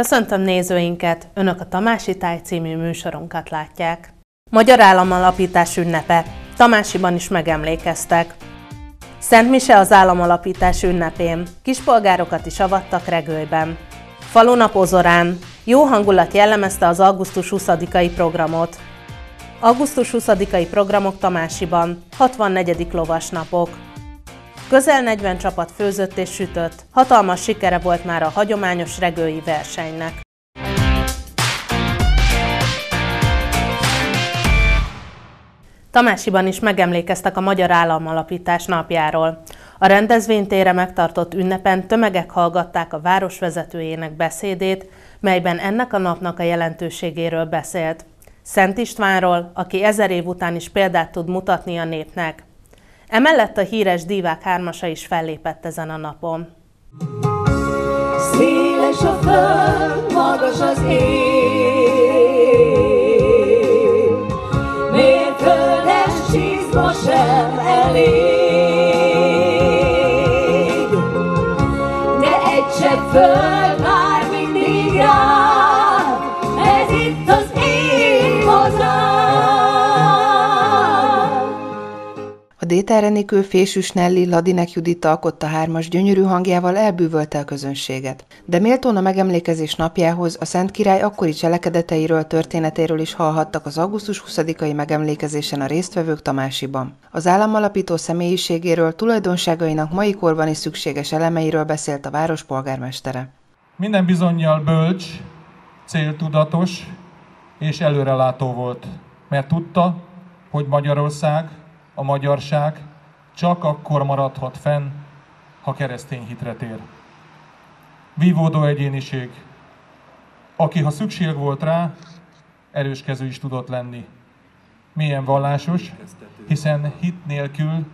Köszöntöm nézőinket, Önök a Tamási Táj című műsorunkat látják. Magyar Államalapítás ünnepe. Tamásiban is megemlékeztek. Szent Mise az államalapítás ünnepén. Kispolgárokat is avattak regőjben. Falunap Ozorán. Jó hangulat jellemezte az augusztus 20-ai programot. Augusztus 20-ai programok Tamásiban. 64. lovasnapok. Közel 40 csapat főzött és sütött. Hatalmas sikere volt már a hagyományos regői versenynek. Tamásiban is megemlékeztek a Magyar Államalapítás napjáról. A rendezvénytére megtartott ünnepen tömegek hallgatták a város vezetőjének beszédét, melyben ennek a napnak a jelentőségéről beszélt. Szent Istvánról, aki ezer év után is példát tud mutatni a népnek. Emellett a híres divák hármasa is fellépett ezen a napon. Széles a föld, magas az ég, mérföldes csizma sem elég, de egy csepp föld Déter Enikő, Fésűs Nelli, Ladinek Judit alkotta hármas gyönyörű hangjával elbűvölte a közönséget. De méltón a megemlékezés napjához a Szent Király akkori cselekedeteiről, történetéről is hallhattak az augusztus 20-ai megemlékezésen a résztvevők Tamásiban. Az államalapító személyiségéről, tulajdonságainak mai korban is szükséges elemeiről beszélt a város polgármestere. Minden bizonyal bölcs, céltudatos és előrelátó volt, mert tudta, hogy Magyarország a magyarság csak akkor maradhat fenn, ha keresztény hitre tér. Vívódó egyéniség, aki, ha szükség volt rá, erőskező is tudott lenni. Milyen vallásos, hiszen hit nélkül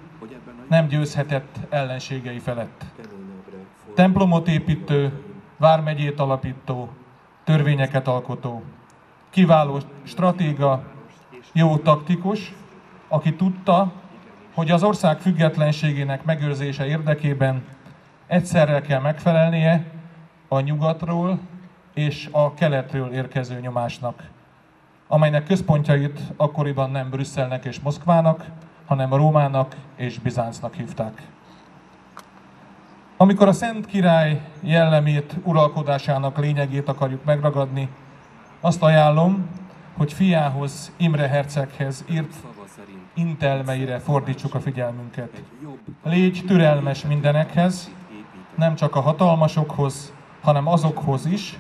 nem győzhetett ellenségei felett. Templomot építő, vármegyét alapító, törvényeket alkotó, kiváló stratéga, jó taktikus, aki tudta, hogy az ország függetlenségének megőrzése érdekében egyszerre kell megfelelnie a nyugatról és a keletről érkező nyomásnak, amelynek központjait akkoriban nem Brüsszelnek és Moszkvának, hanem Rómának és Bizáncnak hívták. Amikor a Szent Király jellemét, uralkodásának lényegét akarjuk megragadni, azt ajánlom, hogy fiához, Imre herceghez írt intelmeire fordítsuk a figyelmünket. Légy türelmes mindenekhez, nem csak a hatalmasokhoz, hanem azokhoz is,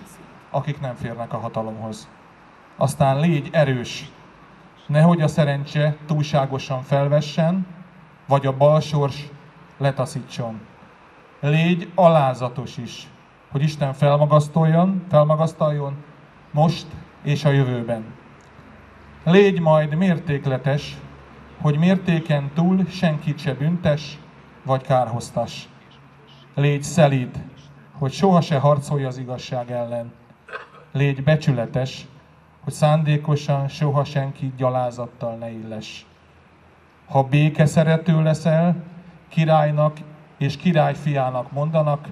akik nem férnek a hatalomhoz. Aztán légy erős, nehogy a szerencse túlságosan felvessen, vagy a balsors letaszítson. Légy alázatos is, hogy Isten felmagasztoljon, felmagasztaljon most és a jövőben. Légy majd mértékletes, hogy mértéken túl senkit se büntes, vagy kárhoztas. Légy szelíd, hogy soha se harcolj az igazság ellen. Légy becsületes, hogy szándékosan soha senki gyalázattal ne illes. Ha béke szerető leszel, királynak és királyfiának mondanak,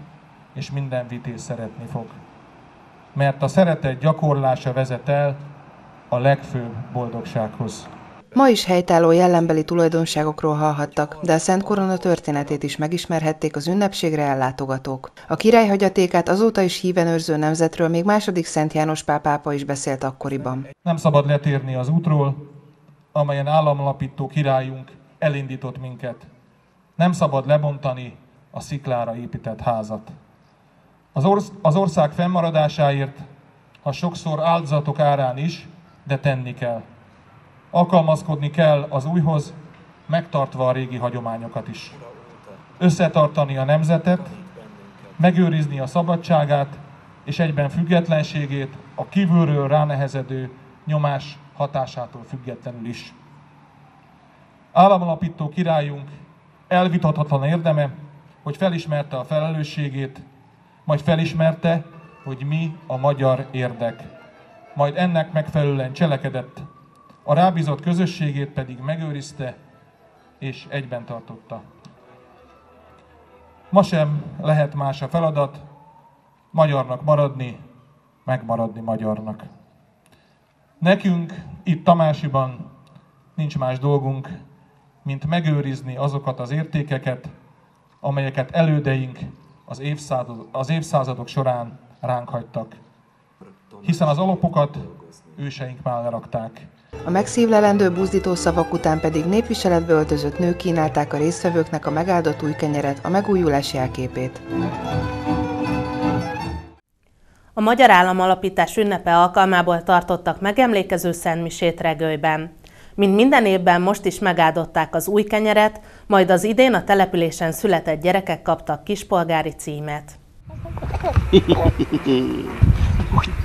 és minden vitéz szeretni fog. Mert a szeretet gyakorlása vezet el a legfőbb boldogsághoz. Ma is helytálló jellembeli tulajdonságokról hallhattak, de a Szent Korona történetét is megismerhették az ünnepségre ellátogatók. A király hagyatékát azóta is híven őrző nemzetről még második Szent János pápápa is beszélt akkoriban. Nem szabad letérni az útról, amelyen államlapító királyunk elindított minket. Nem szabad lebontani a sziklára épített házat. Az, orsz- az ország fennmaradásáért, ha sokszor áldozatok árán is, de tenni kell. Alkalmazkodni kell az újhoz, megtartva a régi hagyományokat is. Összetartani a nemzetet, megőrizni a szabadságát és egyben függetlenségét a kívülről ránehezedő nyomás hatásától függetlenül is. Államalapító királyunk elvitathatatlan érdeme, hogy felismerte a felelősségét, majd felismerte, hogy mi a magyar érdek. Majd ennek megfelelően cselekedett a rábízott közösségét pedig megőrizte és egyben tartotta. Ma sem lehet más a feladat, magyarnak maradni, megmaradni magyarnak. Nekünk itt Tamásiban nincs más dolgunk, mint megőrizni azokat az értékeket, amelyeket elődeink az, évszázadok, során ránk hagytak. Hiszen az alapokat őseink már lerakták. A megszívlelendő buzdító szavak után pedig népviseletbe öltözött nők kínálták a résztvevőknek a megáldott új kenyeret, a megújulás jelképét. A Magyar Államalapítás ünnepe alkalmából tartottak megemlékező szentmisét Regőjben. Mint minden évben most is megáldották az új kenyeret, majd az idén a településen született gyerekek kaptak kispolgári címet.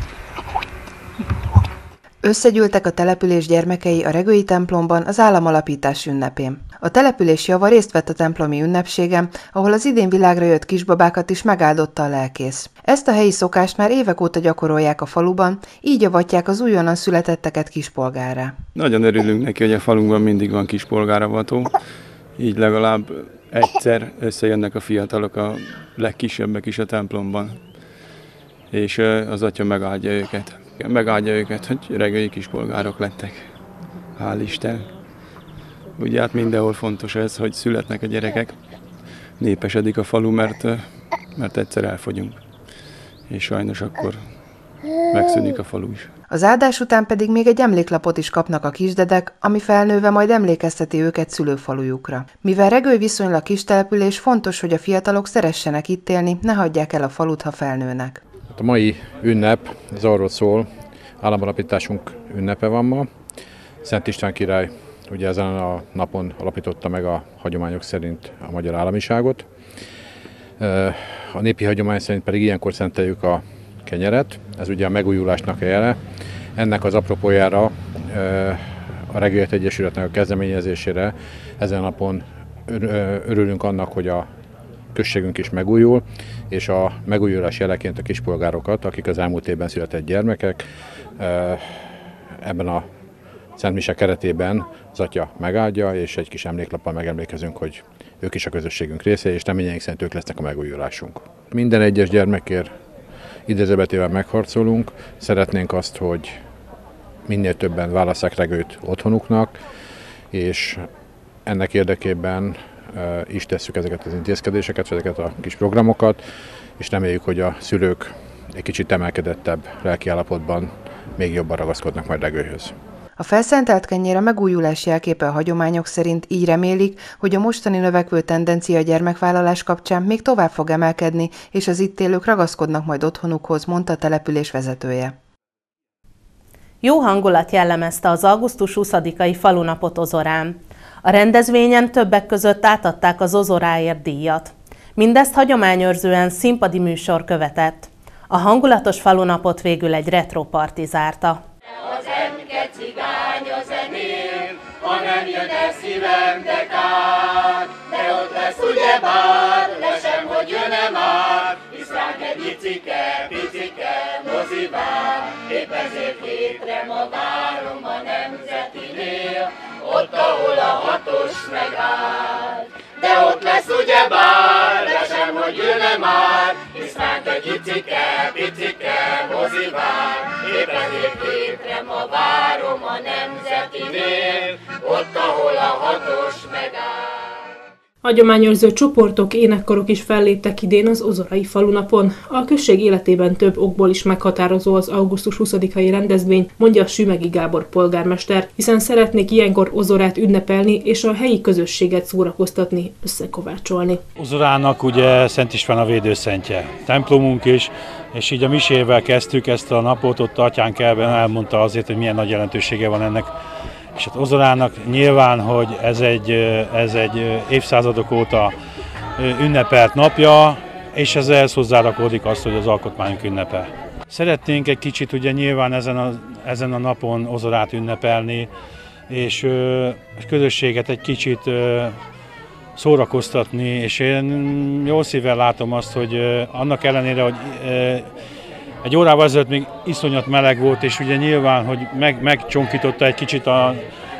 Összegyűltek a település gyermekei a regői templomban az államalapítás ünnepén. A település java részt vett a templomi ünnepségem, ahol az idén világra jött kisbabákat is megáldotta a lelkész. Ezt a helyi szokást már évek óta gyakorolják a faluban, így avatják az újonnan születetteket kispolgára. Nagyon örülünk neki, hogy a falunkban mindig van kispolgáravató, így legalább egyszer összejönnek a fiatalok, a legkisebbek is a templomban, és az atya megáldja őket megáldja őket, hogy regői kispolgárok lettek. Hál' Isten. Ugye hát mindenhol fontos ez, hogy születnek a gyerekek, népesedik a falu, mert, mert egyszer elfogyunk. És sajnos akkor megszűnik a falu is. Az áldás után pedig még egy emléklapot is kapnak a kisdedek, ami felnőve majd emlékezteti őket szülőfalujukra. Mivel regői viszonylag kis település, fontos, hogy a fiatalok szeressenek itt élni, ne hagyják el a falut, ha felnőnek. A mai ünnep, ez arról szól, államalapításunk ünnepe van ma. Szent István király ugye ezen a napon alapította meg a hagyományok szerint a magyar államiságot. A népi hagyomány szerint pedig ilyenkor szenteljük a kenyeret, ez ugye a megújulásnak a jele. Ennek az apropójára a Regélet Egyesületnek a kezdeményezésére ezen napon örülünk annak, hogy a községünk is megújul, és a megújulás jeleként a kispolgárokat, akik az elmúlt évben született gyermekek, ebben a Szent Mise keretében az atya megáldja, és egy kis emléklappal megemlékezünk, hogy ők is a közösségünk része, és reményeink szerint ők lesznek a megújulásunk. Minden egyes gyermekért idézőbetével megharcolunk. Szeretnénk azt, hogy minél többen válasszák regőt otthonuknak, és ennek érdekében is tesszük ezeket az intézkedéseket, ezeket a kis programokat, és reméljük, hogy a szülők egy kicsit emelkedettebb lelkiállapotban még jobban ragaszkodnak majd regőhöz. A felszentelt kenyér a megújulás jelképe a hagyományok szerint így remélik, hogy a mostani növekvő tendencia a gyermekvállalás kapcsán még tovább fog emelkedni, és az itt élők ragaszkodnak majd otthonukhoz, mondta a település vezetője. Jó hangulat jellemezte az augusztus 20-ai falunapot Ozorán. A rendezvényen többek között átadták az Ozoráért díjat. Mindezt hagyományőrzően színpadi műsor követett. A hangulatos falunapot végül egy retro parti zárta. Az emke cigány a zenél, ha nem jön el szívem, de kár, de ott lesz ugye bár, lesem, hogy jön-e már, hisz ránk egy épp ezért hétre ma várom a nemzetinél, ott, ahol a hatos megáll. De ott lesz ugye bár, de sem, hogy jön-e már, hisz ránk egy picike, picike mozivár. Épp ezért hétre ma várom a nemzetinél, ott, ahol a hatos megáll. Hagyományőrző csoportok, énekkarok is felléptek idén az Ozorai falunapon. A község életében több okból is meghatározó az augusztus 20-ai rendezvény, mondja Sümegi Gábor polgármester, hiszen szeretnék ilyenkor Ozorát ünnepelni és a helyi közösséget szórakoztatni, összekovácsolni. Ozorának ugye Szent István a védőszentje, templomunk is, és így a misével kezdtük ezt a napot, ott atyánk elben elmondta azért, hogy milyen nagy jelentősége van ennek és hát Ozorának nyilván, hogy ez egy, ez egy évszázadok óta ünnepelt napja, és ez ehhez hozzárakódik azt, hogy az alkotmányunk ünnepe. Szeretnénk egy kicsit ugye nyilván ezen a, ezen a napon Ozorát ünnepelni, és ö, közösséget egy kicsit ö, szórakoztatni, és én jó szívvel látom azt, hogy ö, annak ellenére, hogy ö, egy órával ezelőtt még iszonyat meleg volt, és ugye nyilván, hogy meg, megcsonkította egy kicsit a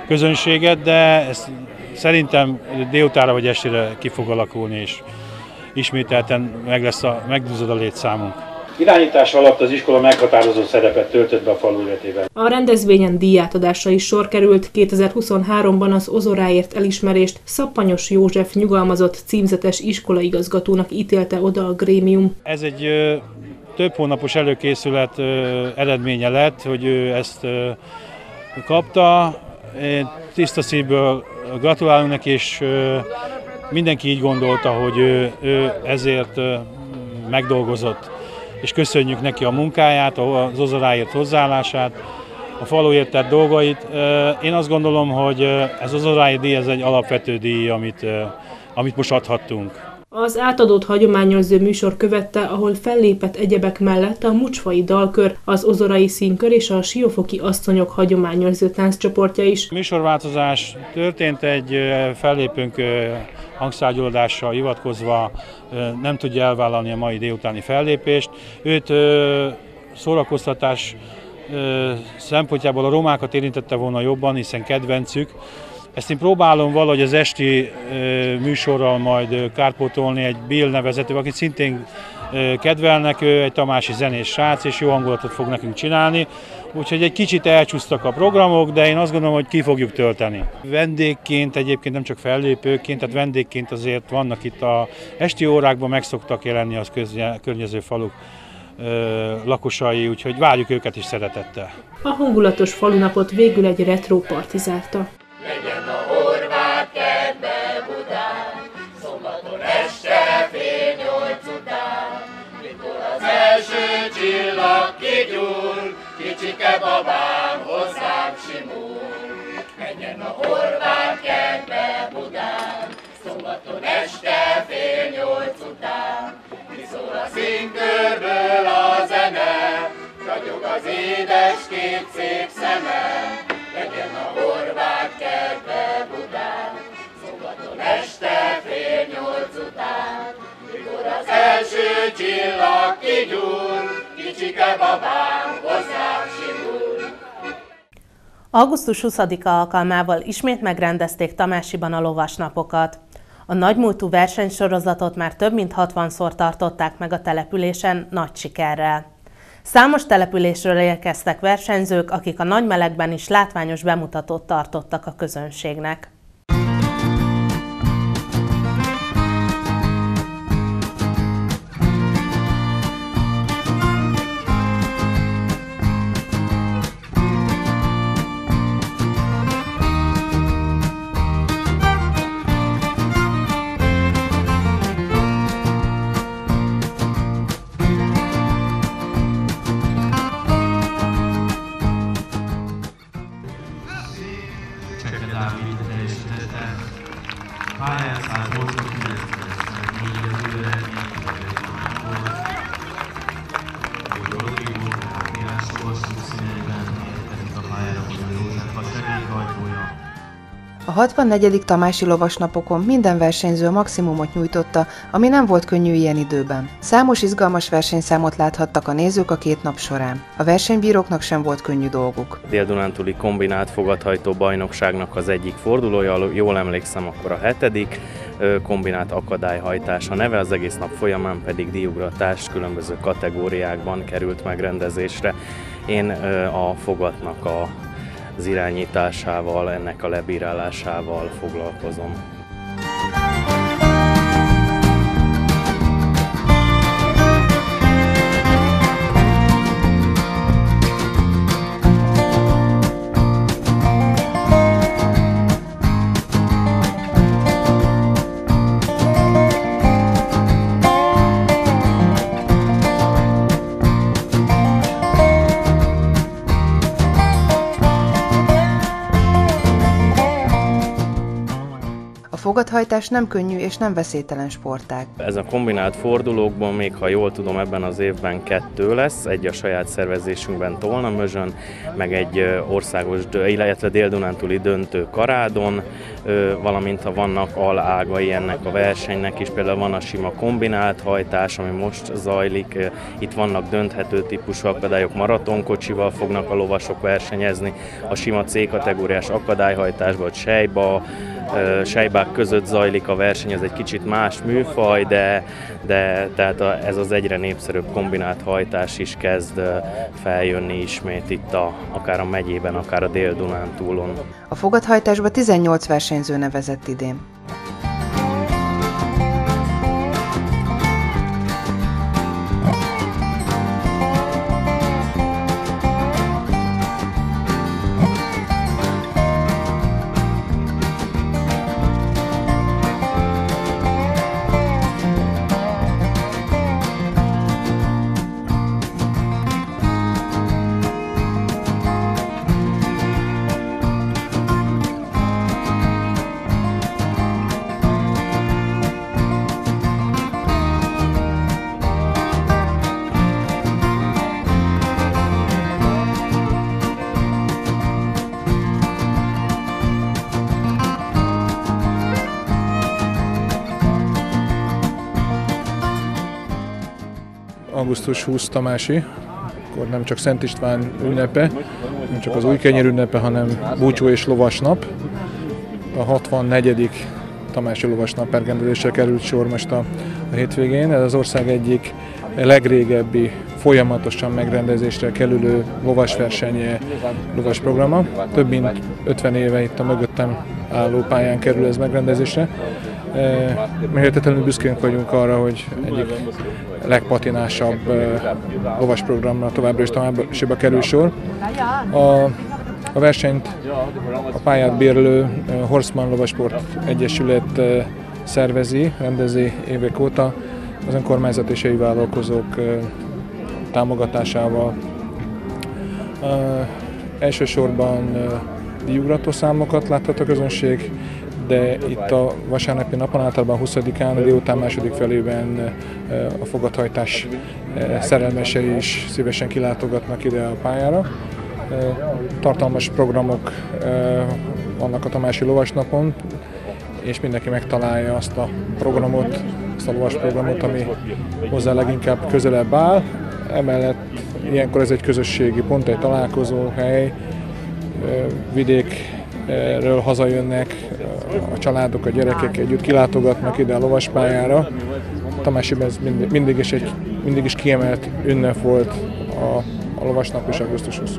közönséget, de ezt szerintem délutára vagy estére ki fog alakulni, és ismételten meg lesz a, megduzzad a létszámunk. irányítás alatt az iskola meghatározó szerepet töltött be a falu életében. A rendezvényen díjátadásra is sor került. 2023-ban az Ozoráért elismerést Szappanyos József nyugalmazott címzetes iskolaigazgatónak ítélte oda a grémium. Ez egy több hónapos előkészület eredménye lett, hogy ő ezt kapta. Én tiszta szívből gratulálunk neki, és mindenki így gondolta, hogy ő, ő ezért megdolgozott és köszönjük neki a munkáját, az ozoráért hozzáállását, a faluért tett dolgait. Én azt gondolom, hogy ez az ozorái díj, ez egy alapvető díj, amit, amit most adhattunk. Az átadott hagyományozó műsor követte, ahol fellépett egyebek mellett a Mucsfai Dalkör, az Ozorai Színkör és a Siófoki Asszonyok hagyományozó tánccsoportja is. Műsorváltozás történt, egy fellépőnk hangszágyuladással hivatkozva nem tudja elvállalni a mai délutáni fellépést. Őt szórakoztatás szempontjából a romákat érintette volna jobban, hiszen kedvencük, ezt én próbálom valahogy az esti műsorral majd kárpótolni egy Bill nevezető, akit szintén kedvelnek, ő egy tamási zenés srác, és jó hangulatot fog nekünk csinálni. Úgyhogy egy kicsit elcsúsztak a programok, de én azt gondolom, hogy ki fogjuk tölteni. Vendégként, egyébként nem csak fellépőként, tehát vendégként azért vannak itt a esti órákban meg szoktak jelenni az közje, környező faluk lakosai, úgyhogy várjuk őket is szeretettel. A hangulatos falunapot végül egy retro parti zárta. Legyen a horvát kedve Budán, szombaton este fél nyolc után, mikor az első csillag kigyúl, kicsike babám hozzám simul. Legyen a horvát kedve Budán, szombaton este fél nyolc után, kiszól a színkörből a zene, ragyog az édes két szép szeme, legyen a horvát kertbe Budán, szombaton este fél nyolc után, mikor az első csillag kigyúl, kicsike babám hozzám simul. Augusztus 20-a alkalmával ismét megrendezték Tamásiban a lovasnapokat. A nagymúltú versenysorozatot már több mint 60-szor tartották meg a településen nagy sikerrel. Számos településről érkeztek versenyzők, akik a nagy melegben is látványos bemutatót tartottak a közönségnek. 64. Tamási lovasnapokon minden versenyző maximumot nyújtotta, ami nem volt könnyű ilyen időben. Számos izgalmas versenyszámot láthattak a nézők a két nap során. A versenybíróknak sem volt könnyű dolguk. Dél-Dunántúli kombinált fogadhajtó bajnokságnak az egyik fordulója, jól emlékszem, akkor a hetedik, kombinált akadályhajtás a neve, az egész nap folyamán pedig díjugratás különböző kategóriákban került megrendezésre. Én a fogatnak a az irányításával, ennek a lebírálásával foglalkozom. Fogathajtás nem könnyű és nem veszélytelen sportág. Ez a kombinált fordulókban még, ha jól tudom, ebben az évben kettő lesz, egy a saját szervezésünkben Tolna Mözsön, meg egy országos, illetve dél-dunántúli döntő Karádon, valamint ha vannak alágai ennek a versenynek is, például van a sima kombinált hajtás, ami most zajlik, itt vannak dönthető típusú akadályok, maratonkocsival fognak a lovasok versenyezni, a sima C kategóriás akadályhajtásban, sejba, sejbák között zajlik a verseny, ez egy kicsit más műfaj, de, de tehát a, ez az egyre népszerűbb kombinált hajtás is kezd feljönni ismét itt a, akár a megyében, akár a Dél-Dunántúlon. A fogathajtásba 18 versenyző nevezett idén. Augusztus 20 Tamási, akkor nem csak Szent István ünnepe, nem csak az új kenyér ünnepe, hanem búcsú és lovasnap. A 64. Tamási lovasnap pergendezésre került sor most a, a hétvégén. Ez az ország egyik legrégebbi, folyamatosan megrendezésre kerülő lovasverseny lovas programa. Több mint 50 éve itt a mögöttem álló pályán kerül ez megrendezésre. Mérhetetlenül büszkénk vagyunk arra, hogy egyik legpatinásabb lovas programra továbbra is továbbra kerül sor. A, a versenyt a pályát bérlő Horseman Lovasport Egyesület szervezi, rendezi évek óta az önkormányzat és vállalkozók támogatásával. Elsősorban díjugrató számokat láthat a közönség, de itt a vasárnapi napon általában 20-án, a délután második felében a fogadhajtás szerelmesei is szívesen kilátogatnak ide a pályára. Tartalmas programok vannak a Tamási Lovasnapon, és mindenki megtalálja azt a programot, azt a lovas programot, ami hozzá leginkább közelebb áll. Emellett ilyenkor ez egy közösségi pont, egy találkozó hely, vidék ről hazajönnek a családok, a gyerekek együtt kilátogatnak ide a lovaspályára. Tamásiban ez mindig, mindig, is egy, mindig is kiemelt ünnep volt a, a lovasnap és augusztus 20.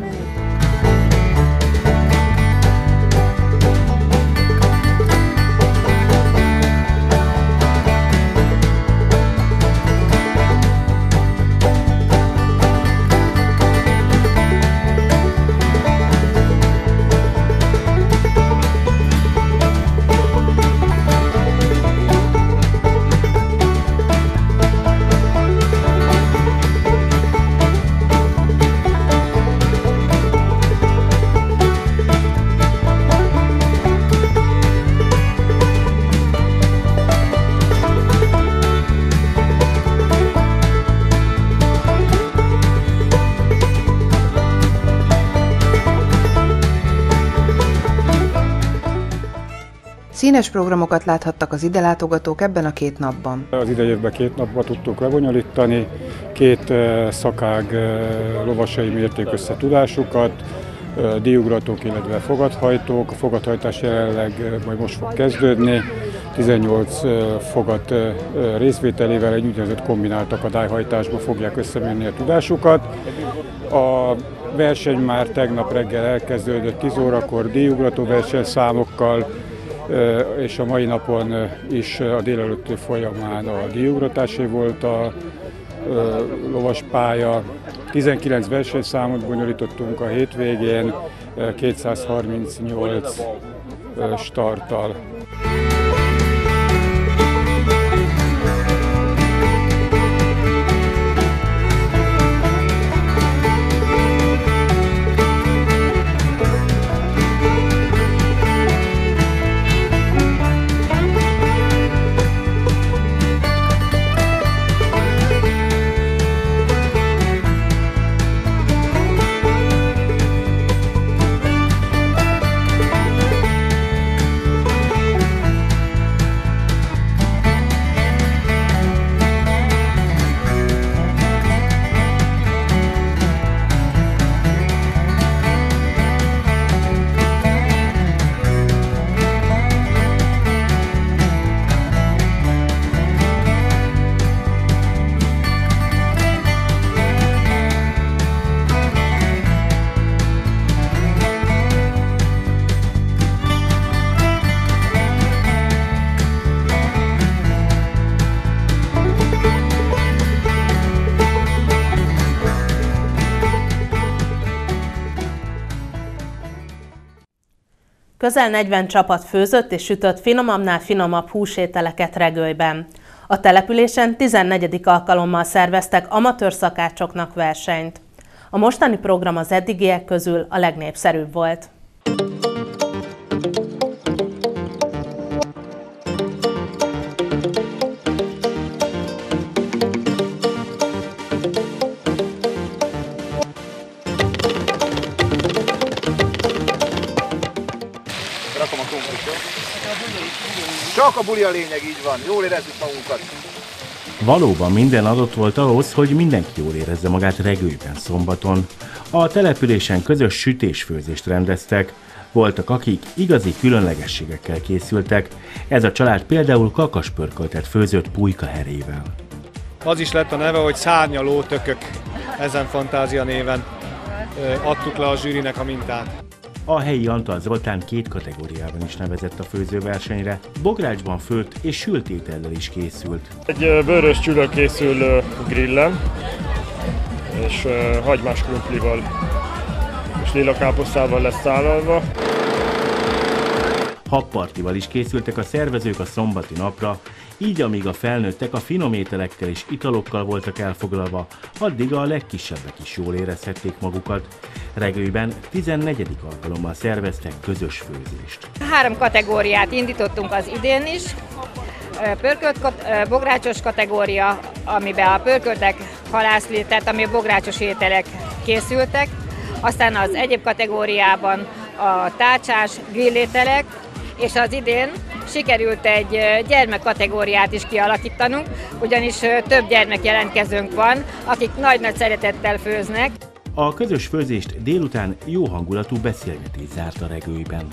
Színes programokat láthattak az ide látogatók ebben a két napban. Az idejében két napban tudtuk lebonyolítani, két eh, szakág eh, lovasai mérték össze tudásukat, eh, diugratók, illetve fogadhajtók. A fogadhajtás jelenleg majd most fog kezdődni. 18 fogat részvételével egy úgynevezett kombinált akadályhajtásba fogják összemérni a tudásukat. A verseny már tegnap reggel elkezdődött 10 órakor díjugrató versenyszámokkal, és a mai napon is a délelőtti folyamán a díjugratásé volt a lovaspálya. 19 versenyszámot bonyolítottunk a hétvégén, 238 starttal. Közel 40 csapat főzött és sütött finomabbnál finomabb húsételeket regőjben. A településen 14. alkalommal szerveztek amatőr szakácsoknak versenyt. A mostani program az eddigiek közül a legnépszerűbb volt. A buli a lényeg, így van. Jól érezzük magunkat. Valóban minden adott volt ahhoz, hogy mindenki jól érezze magát regőben szombaton. A településen közös sütésfőzést rendeztek, voltak, akik igazi különlegességekkel készültek. Ez a család például kakaspörköltet főzött pulyka herével. Az is lett a neve, hogy szárnyaló tökök. Ezen fantázia néven adtuk le a zsűrinek a mintát. A helyi Antal Zoltán két kategóriában is nevezett a főzőversenyre. Bográcsban főtt és sült étellel is készült. Egy bőrös csülő készül grillen, és hagymás krumplival és lila káposztával lesz szállalva. Habpartival is készültek a szervezők a szombati napra, így amíg a felnőttek a finom ételekkel és italokkal voltak elfoglalva, addig a legkisebbek is jól érezhették magukat. Regőben 14. alkalommal szerveztek közös főzést. Három kategóriát indítottunk az idén is. Pörkölt, bográcsos kategória, amiben a pörköltek halászlé, tehát ami bográcsos ételek készültek. Aztán az egyéb kategóriában a tárcsás grillételek, és az idén sikerült egy gyermek kategóriát is kialakítanunk, ugyanis több gyermek jelentkezőnk van, akik nagy-nagy szeretettel főznek. A közös főzést délután jó hangulatú beszélgetés zárt a regőiben.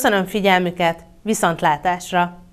Köszönöm figyelmüket, viszontlátásra!